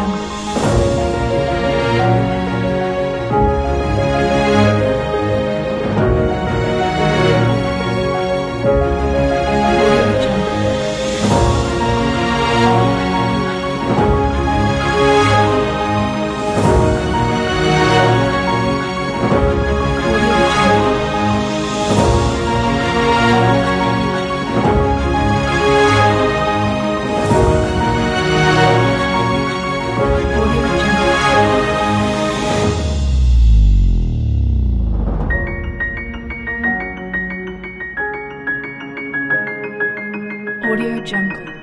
Jungle. Audio Jungle.